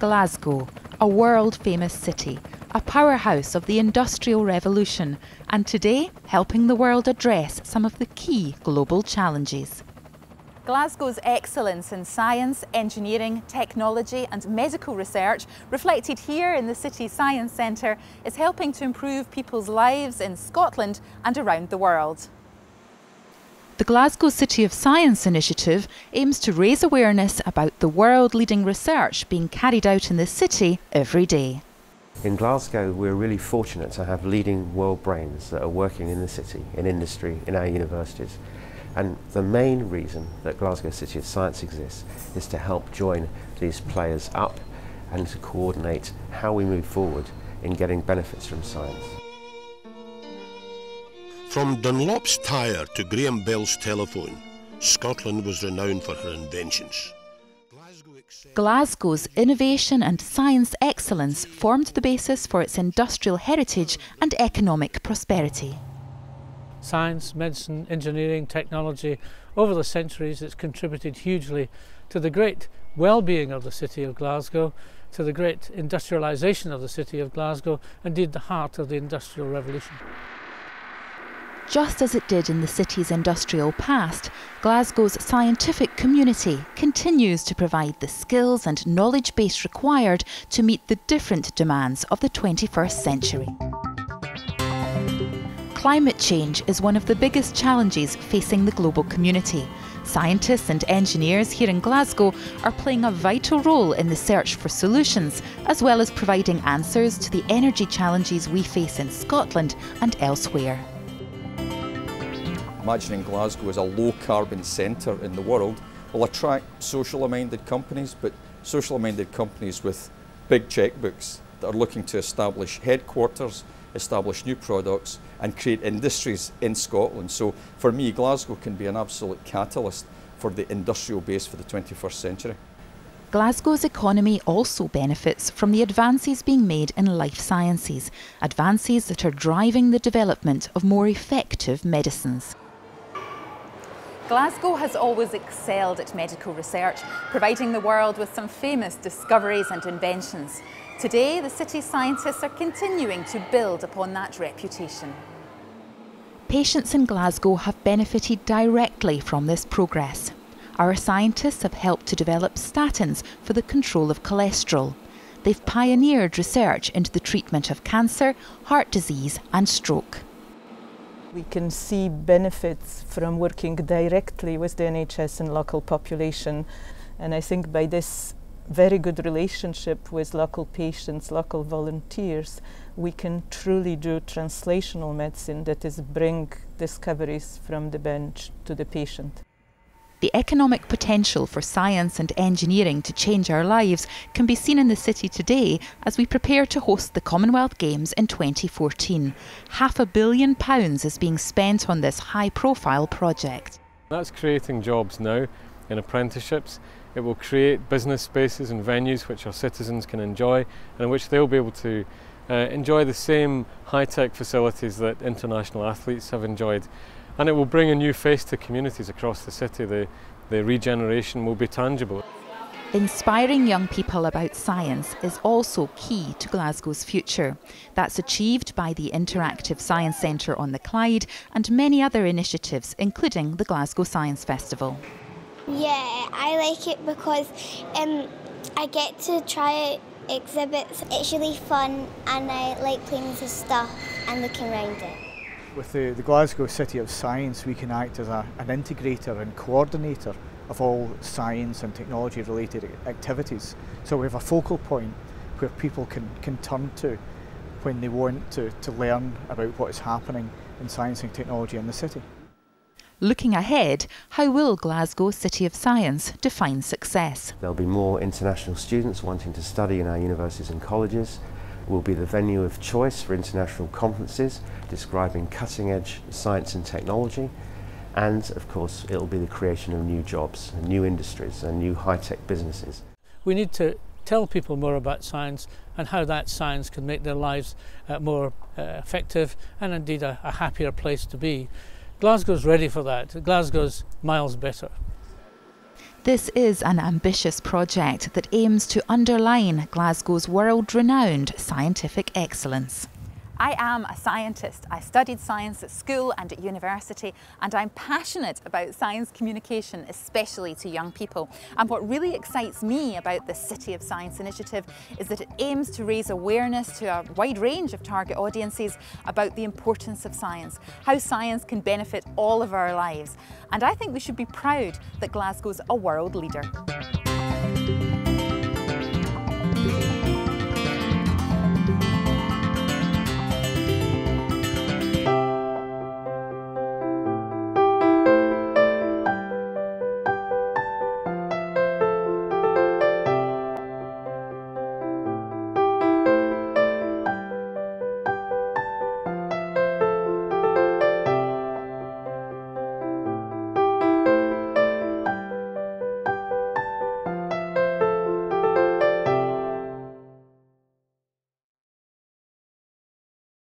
Glasgow, a world famous city, a powerhouse of the Industrial Revolution, and today helping the world address some of the key global challenges. Glasgow's excellence in science, engineering, technology and medical research, reflected here in the City Science Centre, is helping to improve people's lives in Scotland and around the world. The Glasgow City of Science initiative aims to raise awareness about the world leading research being carried out in the city every day. In Glasgow, we're really fortunate to have leading world brains that are working in the city, in industry, in our universities. And the main reason that Glasgow City of Science exists is to help join these players up and to coordinate how we move forward in getting benefits from science. From Dunlop's tyre to Graham Bell's telephone, Scotland was renowned for her inventions. Glasgow's innovation and science excellence formed the basis for its industrial heritage and economic prosperity. Science, medicine, engineering, technology, over the centuries it's contributed hugely to the great well-being of the city of Glasgow, to the great industrialisation of the city of Glasgow, indeed the heart of the Industrial Revolution. Just as it did in the city's industrial past, Glasgow's scientific community continues to provide the skills and knowledge base required to meet the different demands of the 21st century. Climate change is one of the biggest challenges facing the global community. Scientists and engineers here in Glasgow are playing a vital role in the search for solutions, as well as providing answers to the energy challenges we face in Scotland and elsewhere imagining Glasgow as a low carbon centre in the world will attract socially minded companies, but socially minded companies with big checkbooks that are looking to establish headquarters, establish new products and create industries in Scotland. So for me, Glasgow can be an absolute catalyst for the industrial base for the 21st century. Glasgow's economy also benefits from the advances being made in life sciences, advances that are driving the development of more effective medicines. Glasgow has always excelled at medical research, providing the world with some famous discoveries and inventions. Today, the city's scientists are continuing to build upon that reputation. Patients in Glasgow have benefited directly from this progress. Our scientists have helped to develop statins for the control of cholesterol. They've pioneered research into the treatment of cancer, heart disease and stroke. We can see benefits from working directly with the NHS and local population. And I think by this very good relationship with local patients, local volunteers, we can truly do translational medicine that is bring discoveries from the bench to the patient. The economic potential for science and engineering to change our lives can be seen in the city today as we prepare to host the Commonwealth Games in 2014. Half a billion pounds is being spent on this high profile project. That's creating jobs now in apprenticeships. It will create business spaces and venues which our citizens can enjoy and in which they'll be able to uh, enjoy the same high-tech facilities that international athletes have enjoyed and it will bring a new face to communities across the city. The, the regeneration will be tangible. Inspiring young people about science is also key to Glasgow's future. That's achieved by the Interactive Science Centre on the Clyde and many other initiatives, including the Glasgow Science Festival. Yeah, I like it because um, I get to try exhibits. It's really fun and I like playing with the stuff and looking around it. With the, the Glasgow City of Science, we can act as a, an integrator and coordinator of all science and technology related activities. So we have a focal point where people can, can turn to when they want to, to learn about what is happening in science and technology in the city. Looking ahead, how will Glasgow City of Science define success? There'll be more international students wanting to study in our universities and colleges will be the venue of choice for international conferences describing cutting edge science and technology. And of course, it'll be the creation of new jobs, new industries, and new high tech businesses. We need to tell people more about science and how that science can make their lives uh, more uh, effective and indeed a, a happier place to be. Glasgow's ready for that. Glasgow's miles better. This is an ambitious project that aims to underline Glasgow's world renowned scientific excellence. I am a scientist. I studied science at school and at university, and I'm passionate about science communication, especially to young people. And what really excites me about the City of Science initiative is that it aims to raise awareness to a wide range of target audiences about the importance of science, how science can benefit all of our lives. And I think we should be proud that Glasgow's a world leader.